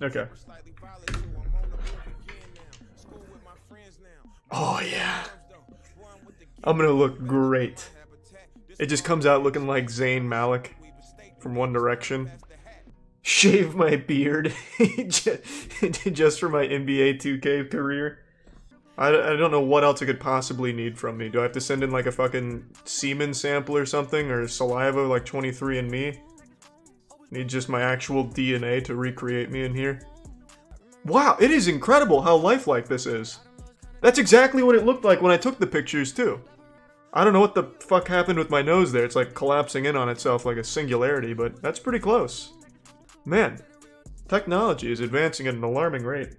Okay. Oh, yeah. I'm gonna look great. It just comes out looking like Zayn Malik from One Direction. Shave my beard just for my NBA 2K career. I, I don't know what else it could possibly need from me. Do I have to send in like a fucking semen sample or something? Or saliva like 23andMe? Need just my actual DNA to recreate me in here? Wow, it is incredible how lifelike this is. That's exactly what it looked like when I took the pictures too. I don't know what the fuck happened with my nose there. It's like collapsing in on itself like a singularity, but that's pretty close. Man, technology is advancing at an alarming rate.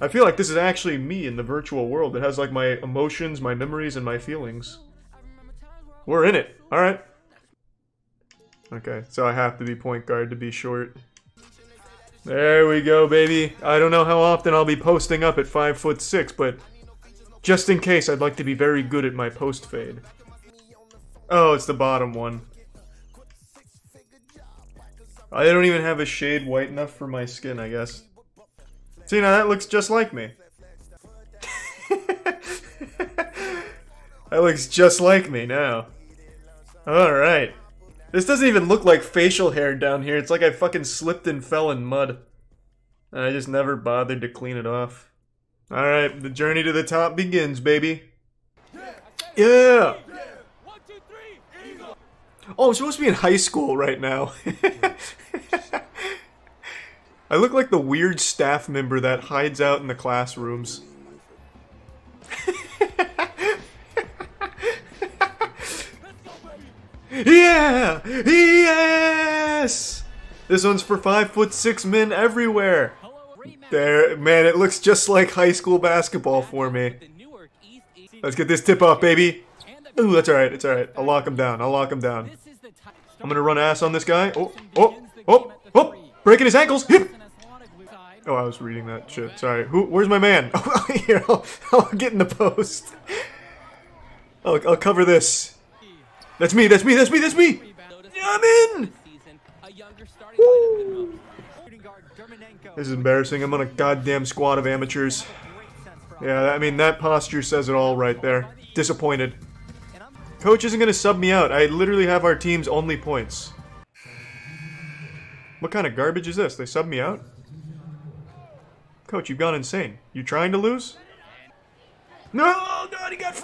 I feel like this is actually me in the virtual world. It has like my emotions, my memories, and my feelings. We're in it. Alright. Okay, so I have to be point guard to be short. There we go, baby. I don't know how often I'll be posting up at 5 foot 6, but just in case, I'd like to be very good at my post fade. Oh, it's the bottom one. I don't even have a shade white enough for my skin, I guess. See, now that looks just like me. that looks just like me now. Alright. This doesn't even look like facial hair down here. It's like I fucking slipped and fell in mud. And I just never bothered to clean it off. Alright, the journey to the top begins, baby. Yeah! Oh, I'm supposed to be in high school right now. I look like the weird staff member that hides out in the classrooms. yeah! Yes! This one's for five foot six men everywhere. There, man, it looks just like high school basketball for me. Let's get this tip off, baby. Ooh, that's alright, it's alright. I'll lock him down, I'll lock him down. I'm gonna run ass on this guy. Oh, oh, oh, oh! Breaking his ankles! Oh, I was reading that shit. Sorry. Who? Where's my man? Oh, here, I'll, I'll get in the post. I'll, I'll cover this. That's me, that's me, that's me, that's me! I'm in! This is embarrassing. I'm on a goddamn squad of amateurs. Yeah, I mean, that posture says it all right there. Disappointed. Coach isn't going to sub me out. I literally have our team's only points. What kind of garbage is this? They sub me out? Coach, you've gone insane. You trying to lose? No! Oh, God, he got!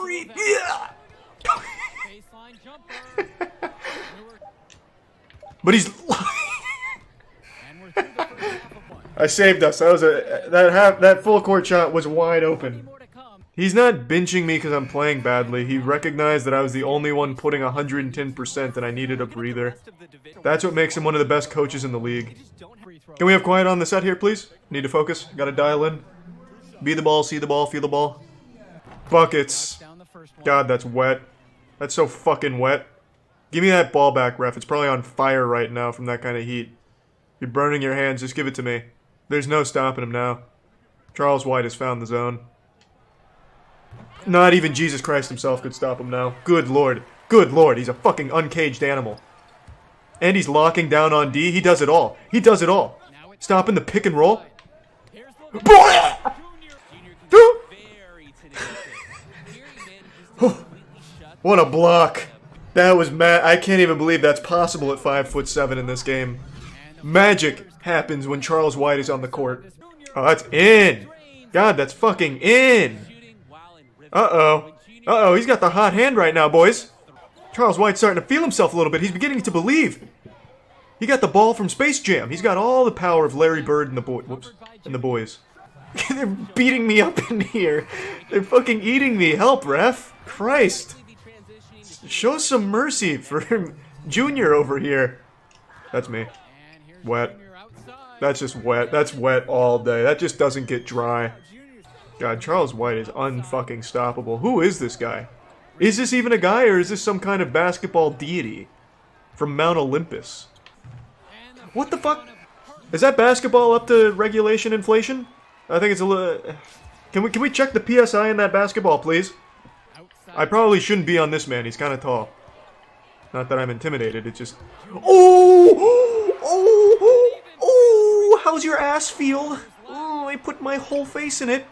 but he's... I saved us. That was a that half that full court shot was wide open. He's not benching me because I'm playing badly. He recognized that I was the only one putting 110% and I needed a breather. That's what makes him one of the best coaches in the league. Can we have quiet on the set here, please? Need to focus. Gotta dial in. Be the ball, see the ball, feel the ball. Buckets. God, that's wet. That's so fucking wet. Give me that ball back, ref. It's probably on fire right now from that kind of heat. You're burning your hands. Just give it to me. There's no stopping him now. Charles White has found the zone. Not even Jesus Christ himself could stop him now. Good lord. Good lord, he's a fucking uncaged animal. And he's locking down on D. He does it all. He does it all. Stopping the pick and roll. What a block. That was mad. I can't even believe that's possible at 5 foot 7 in this game. Magic happens when Charles White is on the court. Oh, that's in. God, that's fucking in. Uh-oh. Uh-oh, he's got the hot hand right now, boys. Charles White's starting to feel himself a little bit. He's beginning to believe. He got the ball from Space Jam. He's got all the power of Larry Bird and the boy whoops and the boys. They're beating me up in here. They're fucking eating me. Help, ref. Christ. Show some mercy for Junior over here. That's me. Wet. That's just wet. That's wet all day. That just doesn't get dry. God, Charles White is unfucking stoppable. Who is this guy? Is this even a guy, or is this some kind of basketball deity from Mount Olympus? What the fuck? Is that basketball up to regulation inflation? I think it's a little... Can we, can we check the PSI in that basketball, please? I probably shouldn't be on this man. He's kind of tall. Not that I'm intimidated. It's just... Oh! Oh! Oh! grass field. Oh, I put my whole face in it.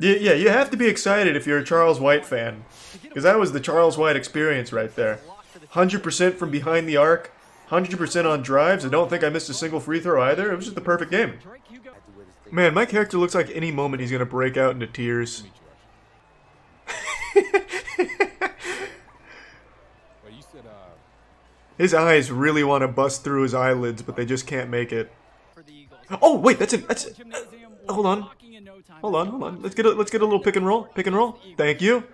Yeah, yeah, you have to be excited if you're a Charles White fan. Because that was the Charles White experience right there. 100% from behind the arc, 100% on drives. I don't think I missed a single free throw either. It was just the perfect game. Man, my character looks like any moment he's going to break out into tears. His eyes really want to bust through his eyelids, but they just can't make it. Oh wait, that's it. That's it. hold on. Hold on, hold on. Let's get a let's get a little pick and roll. Pick and roll. Thank you.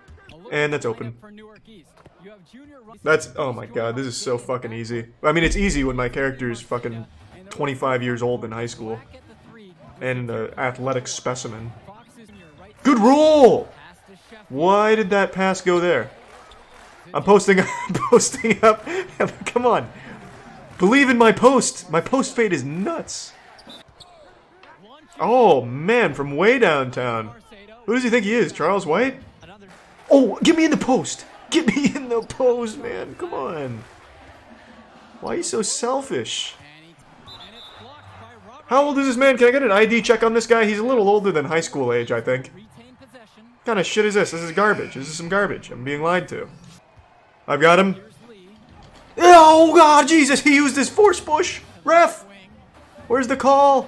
And that's open. That's oh my god, this is so fucking easy. I mean, it's easy when my character is fucking 25 years old in high school and an athletic specimen. Good roll. Why did that pass go there? I'm posting, I'm posting up. Come on. Believe in my post. My post fade is nuts. Oh, man, from way downtown. Who does he think he is? Charles White? Oh, get me in the post. Get me in the post, man. Come on. Why are you so selfish? How old is this man? Can I get an ID check on this guy? He's a little older than high school age, I think. What kind of shit is this? This is garbage. This is some garbage. I'm being lied to. I've got him. Oh, God, Jesus. He used his force push. Ref. Where's the call?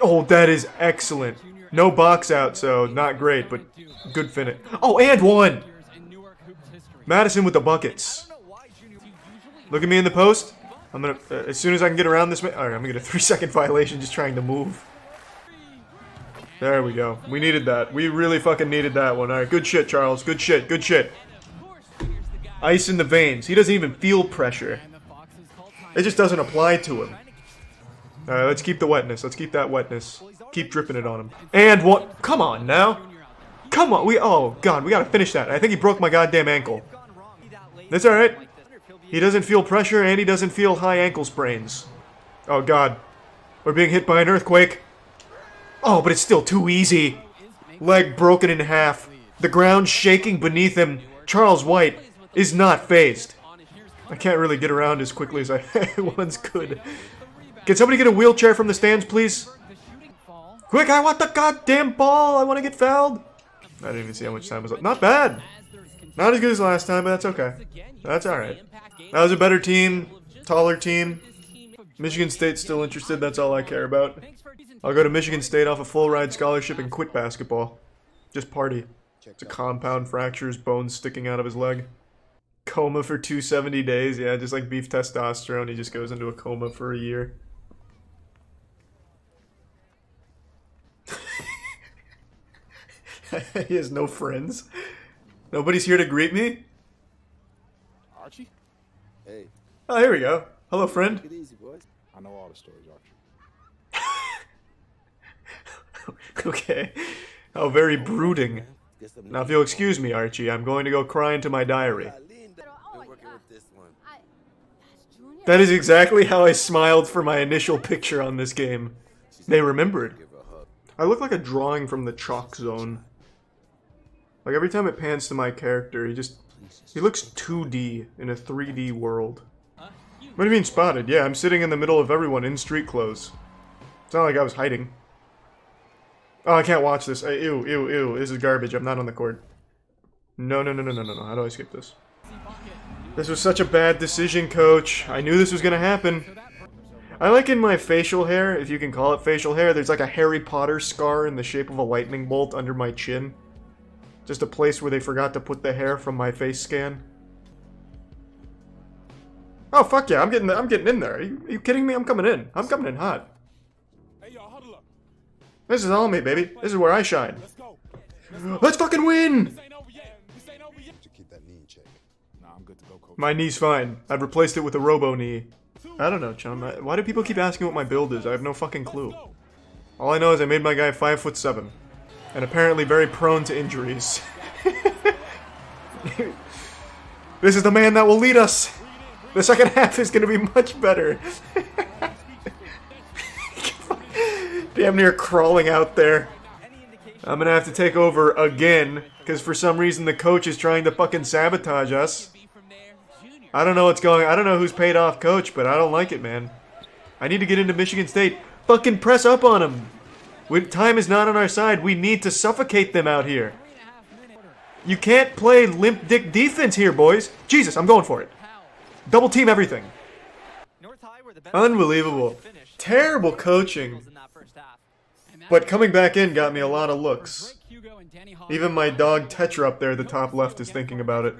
Oh, that is excellent. No box out, so not great, but good finish. Oh, and one. Madison with the buckets. Look at me in the post. I'm gonna, uh, as soon as I can get around this, alright, I'm gonna get a three second violation just trying to move. There we go. We needed that. We really fucking needed that one. Alright, good shit, Charles. Good shit, good shit. Ice in the veins. He doesn't even feel pressure. It just doesn't apply to him. Alright, let's keep the wetness. Let's keep that wetness. Keep dripping it on him. And what? Come on now. Come on. We, oh, God, we gotta finish that. I think he broke my goddamn ankle. That's alright. He doesn't feel pressure and he doesn't feel high ankle sprains. Oh god. We're being hit by an earthquake. Oh, but it's still too easy. Leg broken in half. The ground shaking beneath him. Charles White is not fazed. I can't really get around as quickly as I once could. Can somebody get a wheelchair from the stands, please? Quick, I want the goddamn ball! I want to get fouled! I didn't even see how much time was left. Not bad! Not as good as last time, but that's okay. That's alright. That was a better team, taller team. Michigan State's still interested, that's all I care about. I'll go to Michigan State off a full ride scholarship and quit basketball. Just party. It's a compound fractures, bones sticking out of his leg. Coma for 270 days, yeah, just like beef testosterone, he just goes into a coma for a year. he has no friends. Nobody's here to greet me? Archie? Hey. Oh, here we go. Hello, friend. Take it easy, boys. I know all the stories, Archie. okay. How very brooding. Now, if you'll excuse me, Archie, I'm going to go cry into my diary. That is exactly how I smiled for my initial picture on this game. They remembered. I look like a drawing from the ChalkZone. Like every time it pans to my character, he just he looks 2D in a 3D world. What do you mean spotted? Yeah, I'm sitting in the middle of everyone in street clothes. It's not like I was hiding. Oh, I can't watch this. Ew, ew, ew. This is garbage. I'm not on the court. No, no, no, no, no, no, no. How do I skip this? This was such a bad decision, coach. I knew this was gonna happen. I like in my facial hair, if you can call it facial hair, there's like a Harry Potter scar in the shape of a lightning bolt under my chin. Just a place where they forgot to put the hair from my face scan. Oh fuck yeah! I'm getting I'm getting in there. Are you, are you kidding me? I'm coming in. I'm coming in hot. This is all me, baby. This is where I shine. Let's fucking win! My knee's fine. I've replaced it with a robo knee. I don't know, chum. Why do people keep asking what my build is? I have no fucking clue. All I know is I made my guy five foot seven and apparently very prone to injuries. this is the man that will lead us. The second half is going to be much better. Damn near crawling out there. I'm going to have to take over again, because for some reason the coach is trying to fucking sabotage us. I don't know what's going I don't know who's paid off coach, but I don't like it, man. I need to get into Michigan State. Fucking press up on them. We, time is not on our side. We need to suffocate them out here. You can't play limp dick defense here, boys. Jesus, I'm going for it. Double team everything. Unbelievable. Terrible coaching. But coming back in got me a lot of looks. Even my dog Tetra up there, the top left, is thinking about it.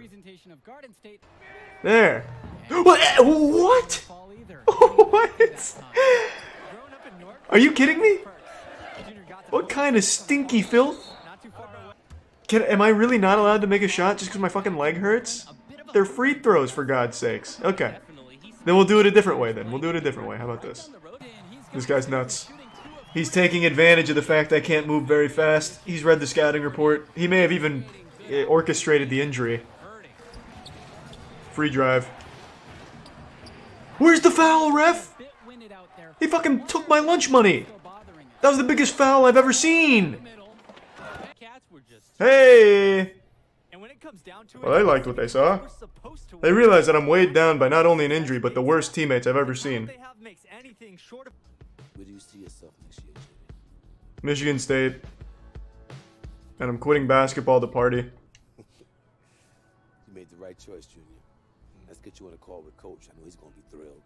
There. What? Eh, what? Are you kidding me? What kind of stinky filth? Can, am I really not allowed to make a shot just because my fucking leg hurts? They're free throws, for God's sakes. Okay. Then we'll do it a different way, then. We'll do it a different way. How about this? This guy's nuts. He's taking advantage of the fact I can't move very fast. He's read the scouting report. He may have even eh, orchestrated the injury. Free drive. Where's the foul, ref? He fucking took my lunch money. That was the biggest foul I've ever seen. Hey! Well, they liked what they saw. They realized that I'm weighed down by not only an injury, but the worst teammates I've ever seen. Where do you see yourself next year, Jimmy? Michigan State. And I'm quitting basketball to party. You made the right choice, Junior. Let's get you on a call with Coach. I know he's gonna be thrilled.